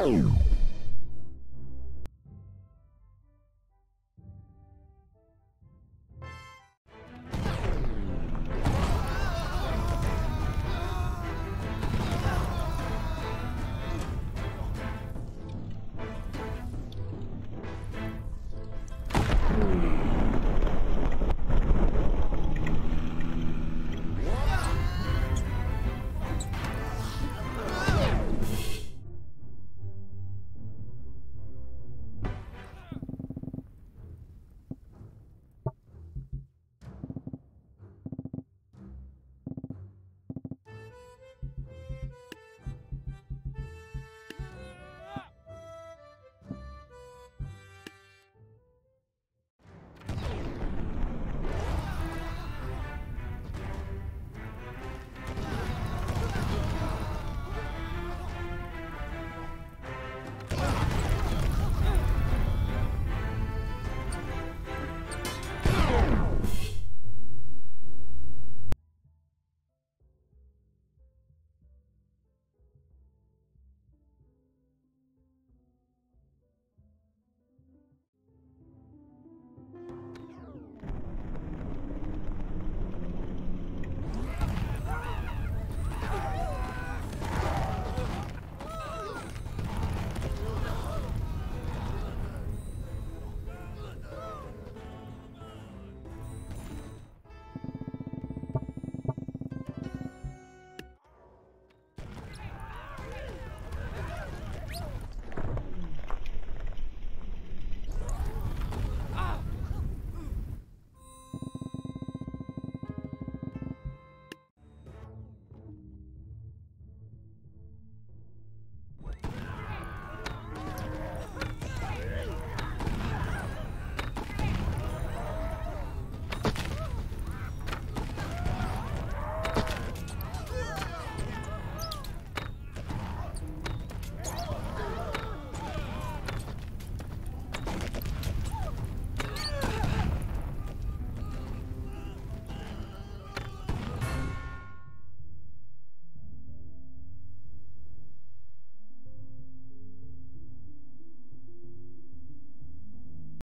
Ow.